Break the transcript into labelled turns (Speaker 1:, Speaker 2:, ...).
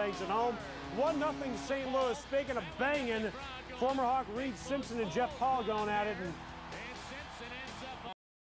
Speaker 1: Bangs at home. 1 0 St. Louis. Speaking of banging, former Hawk Reid Simpson and Jeff Paul going at it. And